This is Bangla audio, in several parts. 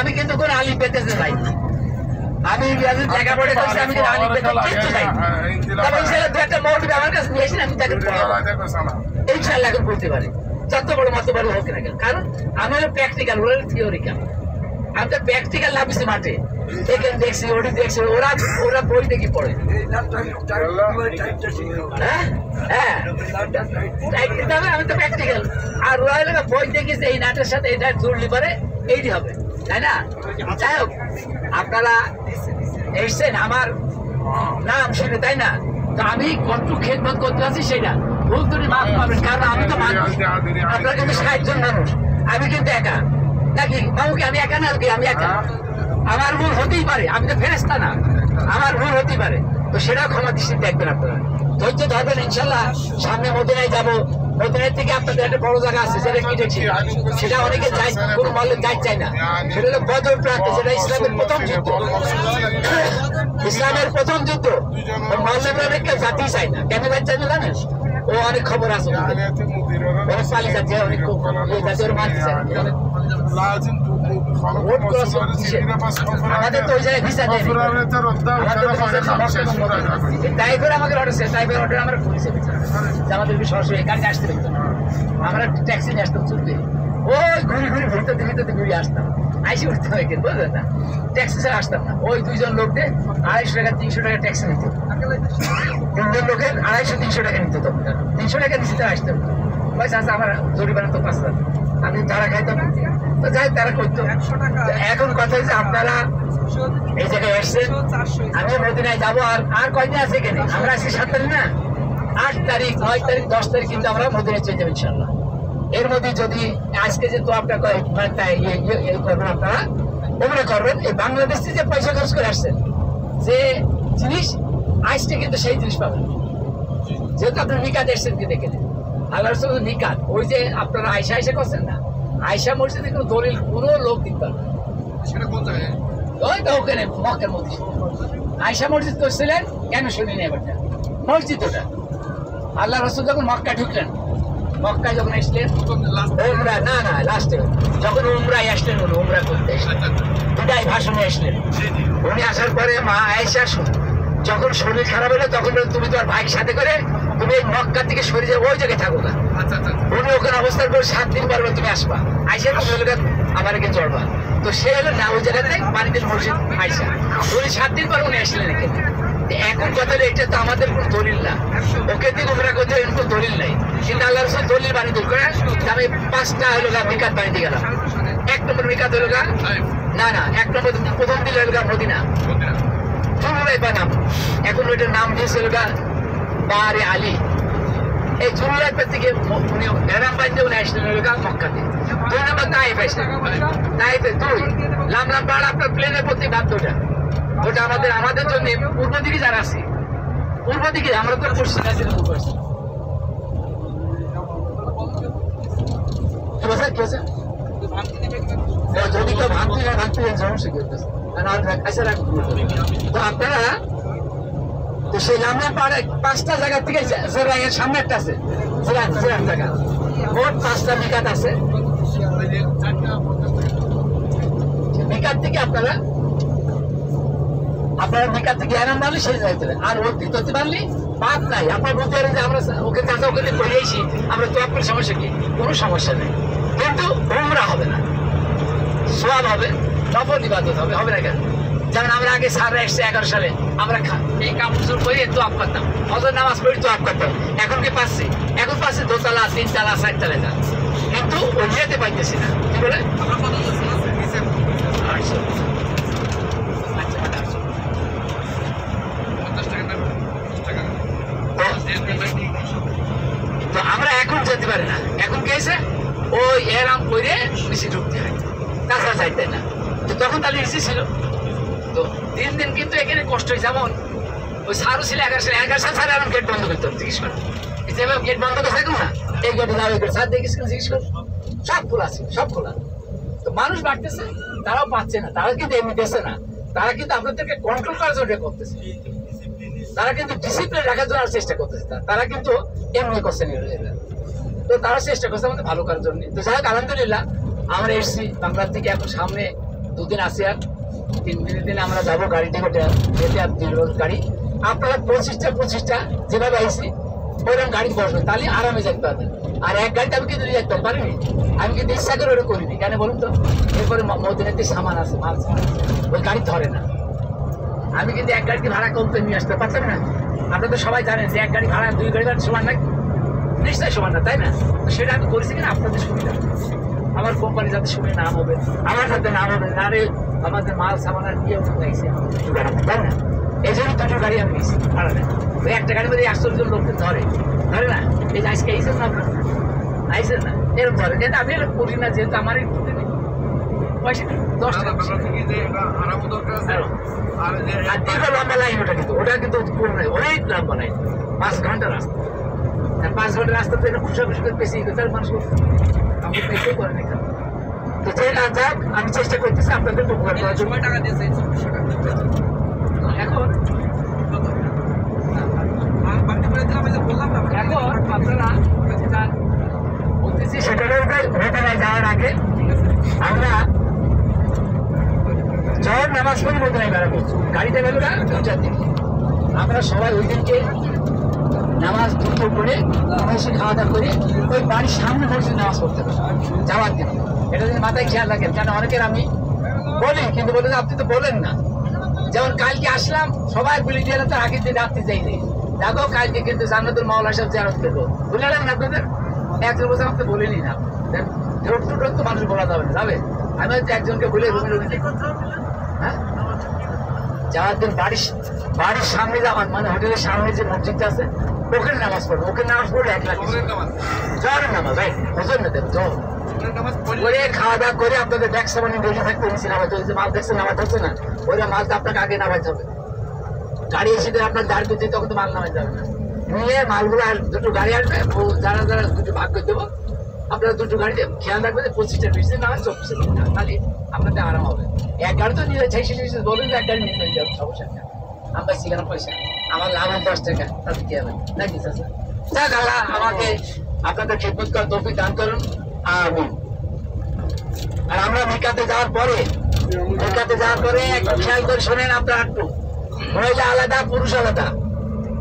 আমি কিন্তু কোনো পেতেছে নাই আমি জায়গা পড়ে করছি আমি পেতে তবে ইনশাল্লাহ দু একটা আমার কাছে আমি তাকে এখন বলতে পারি। যত বড় মত বড় হোক না কেন। কারণ আমি হলো প্র্যাকটিক্যাল ওরা থিওরিক্যাল আমি তো প্র্যাকটিক্যাল মাঠে। এখানে দেখছি, ওটি দেখছি। ওরা ওরা বই দেখি পড়ে। হ্যাঁ? হ্যাঁ। আমি তো প্র্যাকটিক্যাল আর বই এই নাটের সাথে এটা জুড়লি এইটি হবে। তাই না? যাই হোক, আপনারা এসছেন আমার নাম শুনে, তাই না? তো আমি কত খেদমত করতে আছি সেটা। ভুল তুমি মাফ পাবেন কারণ আমি তো মানুষ। আপনার কিন্তু ষাটজন মানুষ। আমি কিন্তু একা। আমি একা না, আমি একা। আমার হতেই পারে, আমি তো ফেরেস্তা না। আমার হতেই পারে। তো সেটাও ক্ষমা দৃষ্টিতে দেখবেন আপনারা। ধৈর্য ধরবেন, ইনশাল্লাহ সামনে মদিনায় যাব। থেকে আপনাদের একটা বড় জায়গা আছে, সেটা সেটা অনেকে যাই কোনো মহলে যাই চায় না। সেটা হলো বদর প্রান্তে, সেটা ইসলামের প্রথম যুদ্ধ। ইসলামের প্রথম যুদ্ধ। অনেককে জাতি চায় না। কেন চায় না। জানেন ও অনেক খবর আছে। অনেক পালি যাচ্ছে অনেক জাতি ওরা করছে। আমাদের তো ওই জায়গায় ভিসা দেয় আমাদের তো ভিসা দেয়। তাই করে আমাকে অর্ডার ছিল তাই করে অর্ডার আমরা আমাদের সরাসরি আসতে আমরা ট্যাক্সি নিয়ে আসতাম চলতে। ওই ঘুরি ঘুরি ঘুরতে ঘুরতে ঘুরে আসতাম। আইসি উঠতে হয় কিন্তু বুঝলেন না? ট্যাক্সি ছাড়া আসতাম না। ওই দুইজন লোককে আড়াইশো টাকা তিনশো টাকা ট্যাক্সি নিত। তিনজন লোকের আড়াইশো তিনশো টাকা নিত তখন। তিনশো টাকা নিচে আসতাম। পয়সা আছে আমার জরিমানা তো পাঁচ আমি তারা খাইতাম তো যাই তারা করতো। এখন কথা হচ্ছে আপনারা এই জায়গায় এসছেন আমি মদিনায় যাব আর আর কয়দিন আছে এখানে? আমরা আজকে সাত তারিখ না? আট তারিখ নয় তারিখ দশ তারিখ কিন্তু আমরা মদিনায় চলে যাব ইনশাল্লাহ। এর মধ্যে যদি আজকে যে তো আপনার ইয়ে- ইয়ে- ইয়ে করবেন আপনারা ওমরা করবেন এই বাংলাদেশ যে পয়সা খরচ করে আসছেন যে জিনিস আজকে কিন্তু সেই জিনিস পাবেন। যেহেতু আপনার নিকাত এসছেন কি দেখে নিন। আল্লাহ রসুল নিকাত। ওই যে আপনারা আয়সা আয়সা করছেন না আয়সা মসজিদে কোনো দলিল কোনো লোক দিতে পারবে। ওই তো ওখানে মক্কের মধ্যে। আয়সা মসজিদ করছিলেন কেন শুনিনি এবারটা? মসজিদ ওটা। আল্লাহ রসুল যখন মক্কা ঢুকলেন মক্কায় যখন আসলেন উমরা না না লাস্টে যখন উমরায় আসলেন উনি উমরা করতে দুটাই ভাষণে আসলেন। উনি আসার পরে মা আয়েশা যখন শরীর খারাপ হলো তখন তুমি তোমার ভাইয়ের সাথে করে তুমি এই মক্কা থেকে সরে যাও ওই জায়গায় থাকো না উনি ওখানে অবস্থান করে সাত দিন পর তুমি আসবা। আইসা তুমি আমার এখানে চড়বা তো সে হলো না ওই জায়গাতে পানিতে মসজিদ আইসা উনি সাত দিন পর উনি আসলেন এখানে। এখন কথা এটা তো আমাদের কোনো দলিল না। ওকে দিয়ে এর দলিল নাই। কিন্তু আল্লাহ রসুল দলিল বানিয়ে দূর করে আমি পাঁচটা হলো গা মিকাত বানিয়ে গেলাম। এক নম্বর মিকাত হলো গা না না, এক নম্বর প্রথম দিল হলো গা মদিনা। এখন ওইটার নাম দিয়েছিল গা বারে আলী। এই জুলুলাই থেকে ম- উনি এরাম বাড়িতে উনি আসলেন হলো গা মক্কাতে। দুই নম্বর তাইফ আসলেন। দুই। আপনার প্লেনের প্রতি বাধ্যটা ওটা আমাদের আমাদের জন্য পূর্ব দিকে যারা আছে পূর্ব দিকে আমরা তো পশ্চিম আছি? আচ্ছা, আপনারা তো সেই পাঁচটা সামনে একটা আছে পাঁচটা আছে। মিকাত থেকে আপনারা আপনারা মিকাত থেকে এরাম মারলে সেই যাইতে। আর ওর ভিতরতে মারলে বাদ নাই। আপনার বলতে পারেন যে আমরা ওকে চাচা ওকে করে এসি আমরা তো আপনার সমস্যা কি? কোনো সমস্যা নেই। কিন্তু ওমরা হবে না। সোয়াব হবে, নফল ইবাদত হবে হবে না কেন? যেমন আমরা আগে সারা এসছে এগারো সালে, আমরা এই কাপড় করে তো আপ করতাম। হজর নামাজ পড়ি তো আপ করতাম। এখন কি পাচ্ছি এখন পাচ্ছি দোতলা, তিনতলা, চারতলা যা। কিন্তু ওই যেতে পাইতেছি না। কি বলে? আটশো। আচ্ছা, আটশো। তো আমরা এখন যেতে পারি না। এখন কি হয়েছে? ওই এরাম করে বেশি ঢুকতে হয়। তাছাড়া যাইতে না। তো তখন তাহলে ইসি ছিল। তো দিন দিন কিন্তু এখানে কষ্ট হয়েছে যেমন ওই সারও ছিল এগারো সালে এগারো সাল সারে এখন গেট বন্ধ করতে জিজ্ঞেস করে। যেভাবে গেট বন্ধ করে থাকুন না? এই গেটে এই গেট সার দেখিস জিজ্ঞেস কর। সব খোলা আছে, সব খোলা। তো মানুষ বাড়তেছে, তারাও পাচ্ছে না। তারা কিন্তু এমনি দেশে না। তারা কিন্তু আপনাদেরকে কন্ট্রোল করার জন্য করতেছে। তারা কিন্তু ডিসিপ্লিন রাখার জন্য চেষ্টা করতেছে। তারা। কিন্তু এমনি করছে। তো তারা চেষ্টা করছে আমাদের ভালো করার জন্য। তো যাই আলহামদুলিল্লাহ, আমরা এসেছি বাংলার থেকে এখন সামনে দুদিন আসি আর। তিন দিনের দিনে আমরা যাব গাড়ি থেকে যেতে আর দুই গাড়ি। আপনারা পঁচিশটা পঁচিশটা যেভাবে আইসি ওইরকম গাড়ি বসবেন তাহলে আরামে যেতে পারবেন। আর এক গাড়িতে আমি কিন্তু যেতে পারিনি আমি কিন্তু ইচ্ছা করে ওটা করিনি। কেন বলুন তো? এরপরে মদিনাতে সামান আছে, মাল সামান। ওই গাড়ি ধরে না। আমি কিন্তু এক গাড়িতে ভাড়া কমতে নিয়ে আসতে পারতাম না। আপনারা তো সবাই জানেন যে এক গাড়ি ভাড়া, দুই গাড়ি ভাড়া সমান নাকি? নিশ্চয়ই সমান না তাই না? সেটা আমি করেছি কিনা আপনাদের সুবিধা। আমার কোম্পানি যাতে শুনে নাম হবে আমার সাথে নাম হবে না রে আমাদের মাল সামানার নিয়ে লাগছে দুটো গাড়ি তাই না? এই জন্য দুটো গাড়ি আমি নিয়েছি ভাড়া ওই একটা গাড়ির মধ্যে জন লোককে ধরে ধরে না? এই আজকে আইসেন না আপনারা? আইসেন না? এরকম ধরে। যেটা আমি এরকম করি না যেহেতু আমার এই পয়সা নেই, দশ হ্যাঁ। আর দীর্ঘ লম্বা লাইন ওটা কিন্তু ওটা কিন্তু অনেক লম্বা লাইন পাঁচ ঘণ্টা রাস্তা। পাঁচ ঘণ্টা রাস্তা এটা খুশা খুশি করে বেশি তার মানুষ আমাকে পেতেও করে না। তো যে না যাক আমি চেষ্টা করতেছি আপনাদের উপকার করার জন্য। টাকা দিয়েছে এখন এখন আপনারা বলতেছি সেটা হোটেলে যাওয়ার আগে আমরা জয়ের নামাজ পড়ি নাই বেড়াবো গাড়িতে গেল না আমরা সবাই ওই দিনকে নামাজ দুটো করে এসে খাওয়া দাওয়া করে ওই বাড়ির সামনে বসে নামাজ পড়তে হবে যাওয়ার দিন এটা যদি মাথায় খেয়াল রাখেন কেন অনেকের আমি বলি কিন্তু বলে আপনি তো বলেন না। যেমন কালকে আসলাম সবাই বলে দিয়ে তো আগের দিন রাত্রি যাইনি দেখো কালকে কিন্তু জান্নাতুল মাওলা সাহেব জিয়ারত করব। বুঝলেন না আপনাদের? একজন বছর আমাকে বলিনি না। রোড টু রোড তো মানুষ বলা যাবে না যাবে? আমি হয়তো একজনকে বলে রুমি রুমি হ্যাঁ? যাওয়ার দিন বাড়ির বাড়ির সামনে যাওয়ান মানে হোটেলের সামনে যে মসজিদটা আছে ওখানে নামাজ পড়ব ওখানে নামাজ পড়লে এক লাখ নামাজ। ভাই হুজুর না দেবে করে খাওয়া দাওয়া করে আপনাদের ব্যাগ সামান্য রেডি থাকতে হয়েছে নামাজ হয়েছে মাল দেখছে নামাজ হচ্ছে না। ওইটা মালটা আপনাকে আগে নামাইতে হবে। গাড়ি এসে দিয়ে আপনার দাঁড় করতে তখন তো মাল নামাইতে হবে না। নিয়ে মালগুলো আর দুটো গাড়ি আসবে ও যারা যারা দুটো ভাগ করে দেবো আপনারা দুটো গাড়িতে খেয়াল রাখবেন যে পঁচিশটা বিশ না হয় চব্বিশে না তাহলে আপনাদের আরাম হবে। এক গাড়ি তো নিয়ে ছেঁচে বলুন যে এক গাড়ি নিয়ে যাবে সমস্যা আমরা সেখানে পয়সা আমার লাভ দশ টাকা, তাতে কি হবে? নাকি স্যার যাক আমাকে আপনাদের খেদমত করার তৌফিক দান করুন। আমিন। আর আমরা মেকাতে যাওয়ার পরে মেকাতে যাওয়ার পরে একটু খেয়াল করে শোনেন আপনার একটু। মহিলা আলাদা, পুরুষ আলাদা।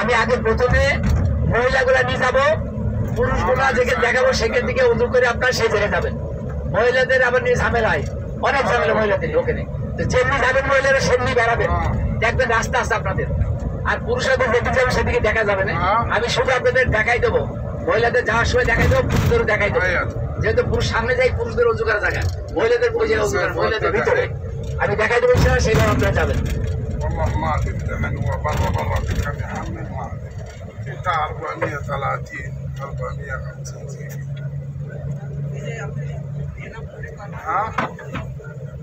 আমি আগে প্রথমে মহিলাগুলা নিয়ে যাব, পুরুষগুলা যেখানে দেখাবো সেখান থেকে উঁচু করে আপনার সেই জায়গায় যাবেন। মহিলাদের আবার নিয়ে ঝামেলা হয়। অনেক ঝামেলা মহিলাদের, ওখানে। যেমনি যাবেন মহিলারা, সেমনি বেড়াবেন। দেখবেন রাস্তা আছে আপনাদের। আর পুরুষরা তো যেতে চাবে সেদিকে দেখা যাবে না। আমি শুধু আপনাদের দেখাই দেবো। মহিলাদের যাওয়ার সময় দেখাই দেবো পুরুষদেরও দেখাই দেবো। যেহেতু পুরুষ সামনে যাই পুরুষদের অজু করা জায়গা মহিলাদের ওই মহিলাদের ভিতরে। আমি দেখাই দেবো সেটা সেইভাবে আপনারা যাবেন।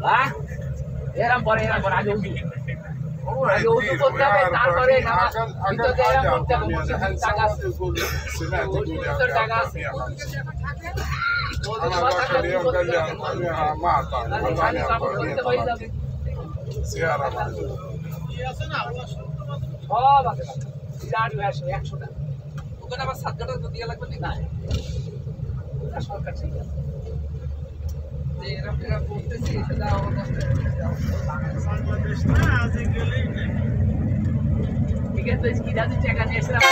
হ্যাঁ? এরম পরে এরম পরে আগে উঠি। সব আছে বিরাট একশো একশো টাকা ওখানে আবার সাত কাটা দিয়ে লাগবে না ওটা সরকার ঠিক আছে যে এরকম এরকম করতেছি সেটা আমার কাছে ঠিক আছে কি জানি টাকা নিয়ে এসেছিলাম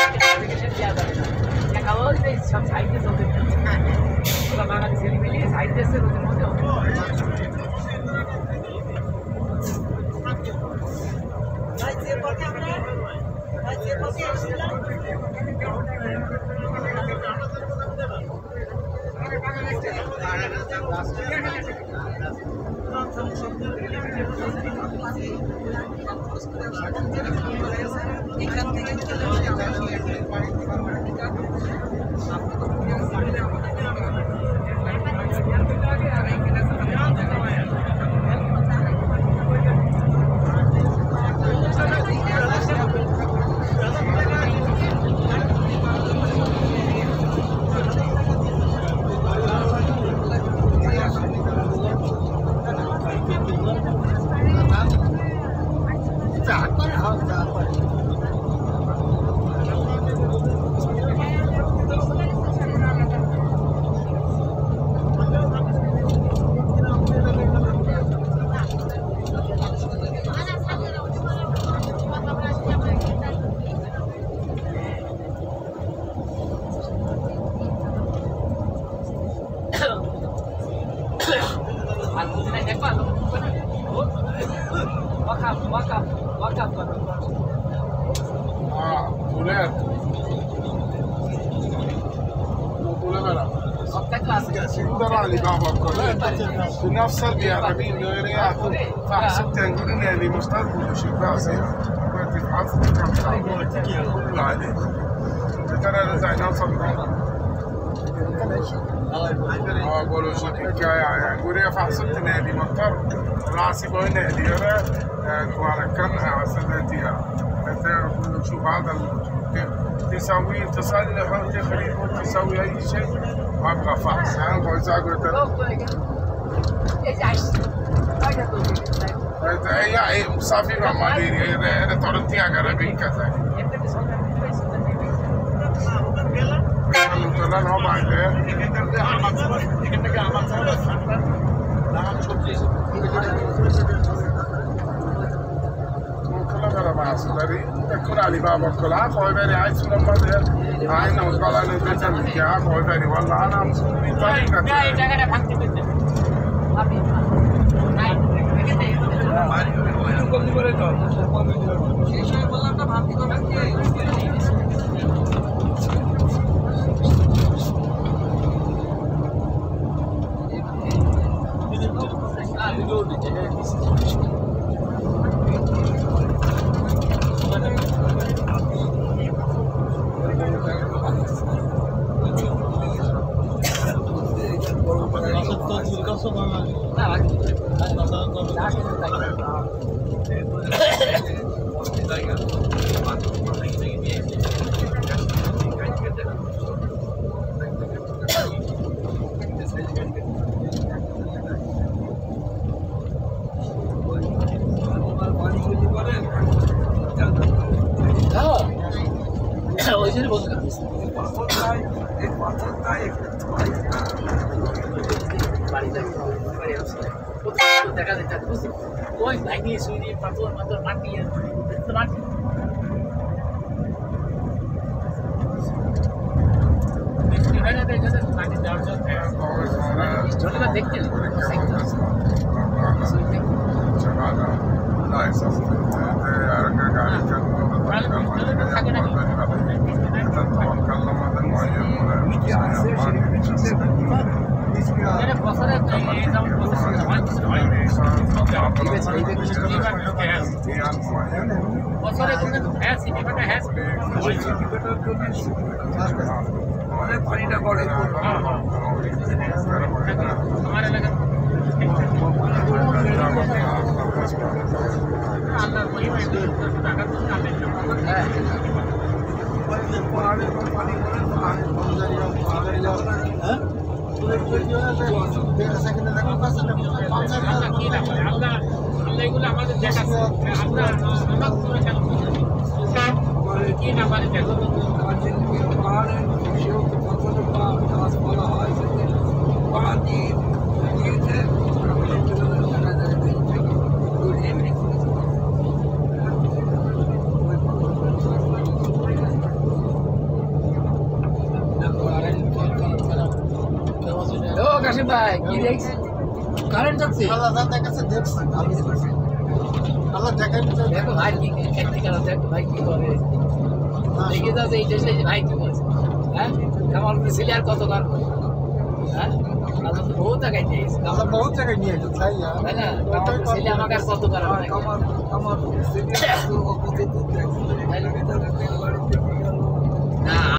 দেওয়া সব সাইডে চলতে বাঙালি ছেলে মধ্যে ভাই ترى اللي بابا بنفصل بيعربين لوري اخذ فحسبت نقول اني اللي مستقبل شباب زين كنت حاطط كم ساعه كله عليه ترى رجع نوصل آه قولوا شو الحكاية يعني قولي فحسبت اني اللي مضطر راسي بوين اللي يرى وعلى كم عسلتها تعرف شوف هذا تساوي تصعد إلى حول تخليه تساوي أي شيء. ابقى فاحص ها هي مصافي مع مديري أنا تعرضتي على قرابين كذلك الكلام هو مع الله السوداني يكون علي بابا كل عام ويبني عايز سلام مدير عاينا وقال انا بيت امريكا عام ويبني والله انا مصوري طريقة لا يتغير بحكي بده ছোটটা দেখতে বছরে এই যেমন বছরে হয় কিছু হয় অনেক পানিটা গড়ে আমার আমাদের দেখাচ্ছে আল্লাহ আমাকে করে কেন কি না পারে দেখো ও কাশিম ভাই কি দেখছি কারেন্ট যাচ্ছে আল্লাহ যা দেখাচ্ছে দেখছেন? আল্লাহ দেখাই দেখো ভাই, কি ভাই, কি করে? দেখে যাচ্ছে এই দেশে ভাই কি বলছে? হ্যাঁ? কামাল ছেলে আর কত গান করে হ্যাঁ? তো বহুত জায়গায় দিয়েছে আল্লাহ বহুত জায়গায় নিয়ে গেছে তাই না? কামাল ছেলে আমাকে আর কত কার আমার না